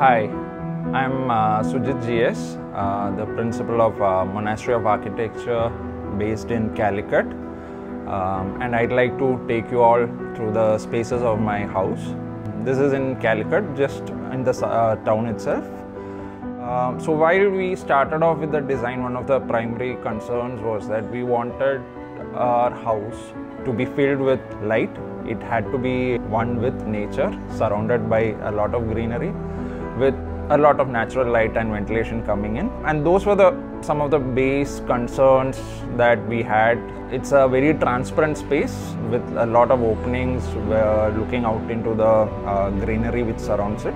Hi, I'm uh, Sujith GS, uh, the principal of uh, Monastery of Architecture based in Calicut. Um, and I'd like to take you all through the spaces of my house. This is in Calicut, just in the uh, town itself. Um, so while we started off with the design, one of the primary concerns was that we wanted our house to be filled with light. It had to be one with nature, surrounded by a lot of greenery, with a lot of natural light and ventilation coming in. And those were the some of the base concerns that we had. It's a very transparent space with a lot of openings, looking out into the uh, greenery which surrounds it